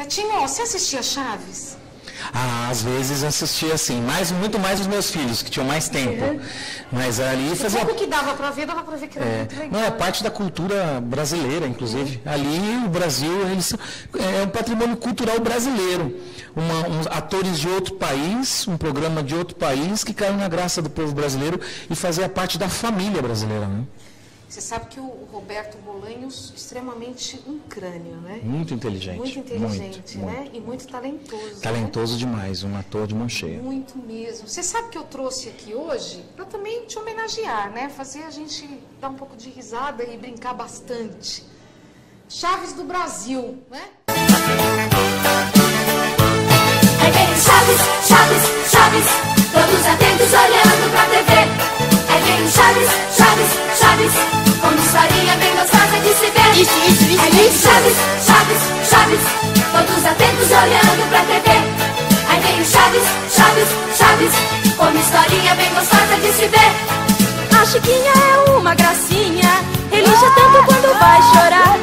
Netinho, você assistia Chaves? Ah, às vezes assistia assim, mas muito mais os meus filhos, que tinham mais tempo. Mas ali O fazia. pouco que dava pra ver, dava pra ver que era É, muito legal. não, é parte da cultura brasileira, inclusive. Ali o Brasil eles, são- é um patrimônio cultural brasileiro. Uma- uns atores de outro país, um programa de outro país que caiu na graça do povo brasileiro e fazia parte da família brasileira. Né? Você sabe que o Roberto Bolanhos, extremamente um crânio, né? Muito inteligente. Muito inteligente, muito, né? muito. E muito talentoso. né? Talentoso demais, um ator de mão cheia. Muito mesmo. Você sabe que eu trouxe aqui hoje para também te homenagear, né? Fazer a gente dar um pouco de risada e brincar bastante. Chaves do Brasil, né? Isso, isso, isso, Aí vem o Chaves, Chaves, Chaves, todos atentos olhando pra TV. Aí vem o Chaves, Chaves, Chaves, com uma historinha bem gostosa de se ver. A Chiquinha é uma gracinha, ele já tanto quando vai chorar.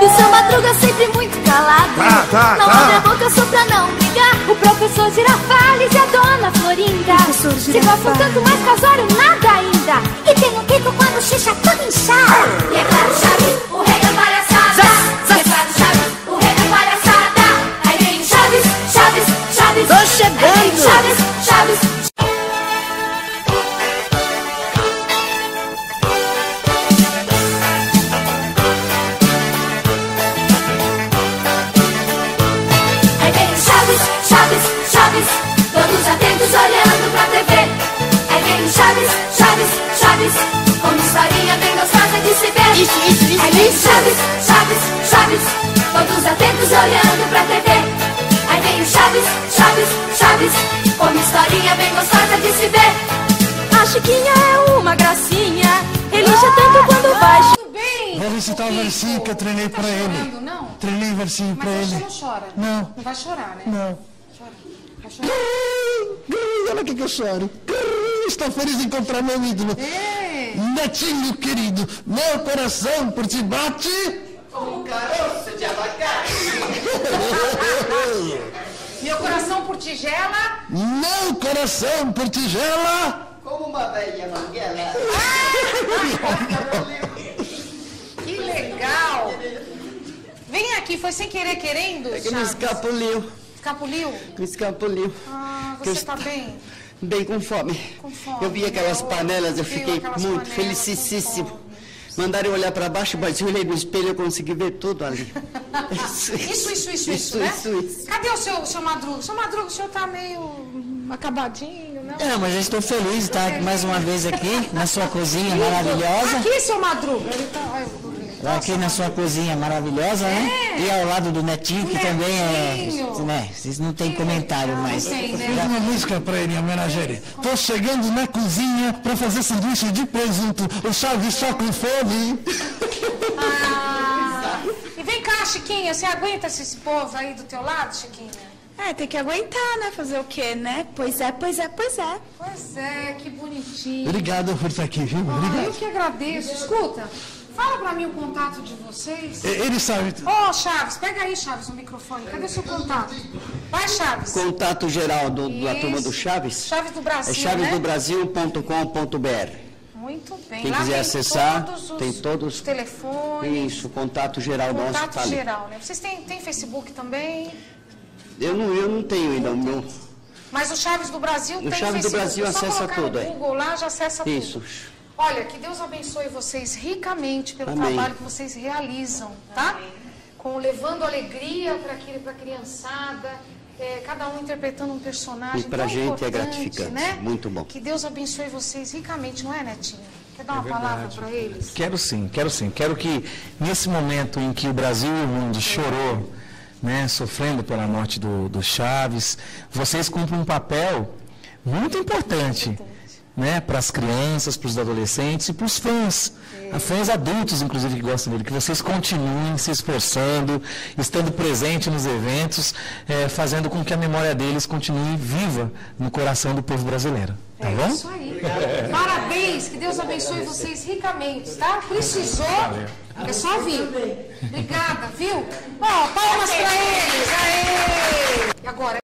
E o seu madruga sempre muito calado. Tá, tá, não tá. abre a boca só pra não brigar. O professor Girafales e a dona Florinda. Se gostam tanto, mas casório nada ainda. E tem um pico quando xixa todo inchado. Chaves, Chaves, todos atentos olhando pra TV. Aí vem o Chaves, Chaves, Chaves, com uma historinha bem gostosa de se ver. Isso, isso, isso, Aí vem o. Chaves, Chaves, Chaves, todos atentos olhando pra TV. Aí vem o Chaves, Chaves, Chaves, com uma historinha bem gostosa de se ver. A Chiquinha é uma gracinha, ele já tanto quando bem? Vou recitar o versinho que eu treinei tá pra ele. chorando, não? Treinei versinho Mas pra você ele. não chora. Não. Não vai chorar, né? Não. Chora. Vai chorar. Ai, Olha o que que eu choro. Estou feliz de encontrar meu ídolo. É. Netinho querido, meu coração por ti bate. Meu coração por tigela. Meu coração por tigela. Como uma velha manguela. Que legal. Vem aqui, foi sem querer querendo, É que me Chaves? escapuliu, Escapuliu? me escapuliu. Ah, você tá esta- bem? Bem com fome. Com fome, Eu vi aquelas né? panelas, eu fiquei aquelas muito felicíssimo. Mandaram eu olhar pra baixo, mas eu olhei no espelho e eu consegui ver tudo ali. Isso, isso, isso, isso, Isso, né? isso, isso. Cadê o seu, seu Madruga? Seu Madruga, o senhor tá meio acabadinho, né? É, mas eu estou feliz de estar mais uma vez aqui na sua cozinha maravilhosa. Aqui, seu Madruga. Ele tá... Aqui na sua cozinha maravilhosa, né? E ao lado do Netinho, que também é. Netinho. Né? Vocês não tem comentário, mas. Não tem, né? Fiz uma música pra ele em homenagem ele. Tô chegando na cozinha pra fazer sanduíche de presunto. O Chaves só com fome. Ah, e vem cá, Chiquinha, você aguenta esse povo aí do teu lado, Chiquinha? É, tem que aguentar, né? Fazer o quê, né? Pois é, pois é, pois é. Pois é, que bonitinho. Obrigado por estar aqui, viu? Ah, eu que agradeço. Escuta, fala pra mim o contato de vocês. Ele sabe. Ô, Chaves, pega aí, Chaves, o microfone. Cadê o seu contato? Vai, Chaves. Contato geral do, da Isso. turma do Chaves Chaves do Brasil, é né? chavedobраsil.com.br. Muito bem. Quem Lá quiser tem acessar, todos os tem todos os telefones. Isso, contato geral nosso Contato tá ali. geral, né? Vocês têm, têm Facebook também? Eu não, eu não tenho ainda o meu. Mas o Chaves do Brasil tem Chaves do Facebook. Brasil É só acessa tudo, no é. Google lá, já acessa Isso. tudo. Olha, que Deus abençoe vocês ricamente pelo Amém. trabalho que vocês realizam, tá? Com levando alegria para a criançada, é, cada um interpretando um personagem. E pra tão gente é importante, gratificante, né? muito bom. Que Deus abençoe vocês ricamente, não é, Netinho? Quer dar uma palavra para eles? Quero sim, quero sim. Quero que nesse momento em que o Brasil e o mundo chorou, né, sofrendo pela morte do, do Chaves, vocês cumprem um papel muito importante, né, para as crianças, para os adolescentes e para os fãs, a fãs adultos, inclusive, que gostam dele, que vocês continuem se esforçando, estando presente nos eventos, eh, fazendo com que a memória deles continue viva no coração do povo brasileiro. Tá É bom? isso aí. Parabéns, que Deus abençoe vocês ricamente, tá? Precisou, é só vir. Obrigada, viu? Ó, palmas pra ele.